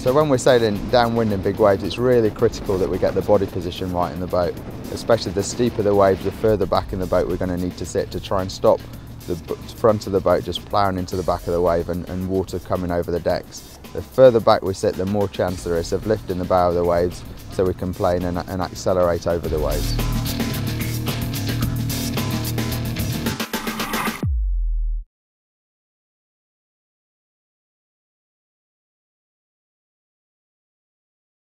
So when we're sailing downwind in big waves, it's really critical that we get the body position right in the boat. Especially the steeper the waves, the further back in the boat we're going to need to sit to try and stop the front of the boat just ploughing into the back of the wave and, and water coming over the decks. The further back we sit, the more chance there is of lifting the bow of the waves so we can plane and, and accelerate over the waves.